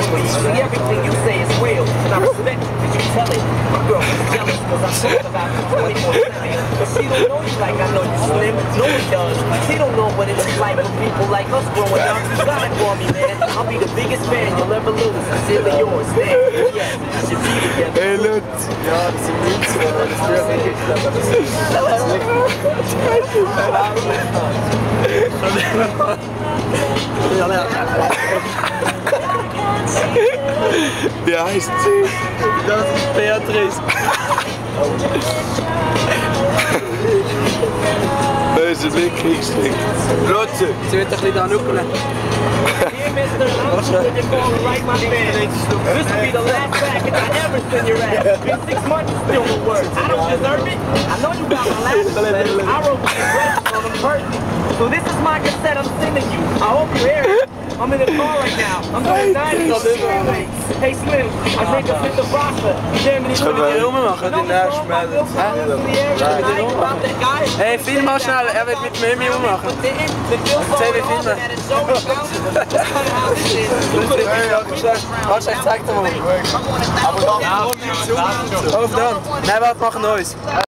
See, everything you say is real, and I respect it because you tell it. My girl is jealous because I talk about you 24 7. But she don't know you like I know you slim. No one does. She don't know what it's like for people like us growing up. You got it for me, man. I'll be the biggest fan you'll ever lose. Sincerely yours, man. Yes, should be together. Hey, Lut. Ja, das sind nichts, aber das früher nicht geklappt. Das ist Wie heißt sie? Das wird ein bisschen da nuckeln. Dear mister, I'm just going to call and write my fan. This will be the last package I ever send your ass. Been six months, still no word. I don't deserve it. I know you got my last letter. I wrote the address on them person. So this is my cassette I'm sending you. I hope you hear it. I'm in the car right now. I'm doing 90 Anyway, Hey Slim, I drink a fifth of vodka. Damn it, Können wir die Nummer machen? No, Die nächste Meldung. Hey, film mal schnell, er wird mit Mimi ummachen. Erzähl, wie filmen. Warte, ich zeig dir mal. Aber dann. Auf dann. Nein, warte.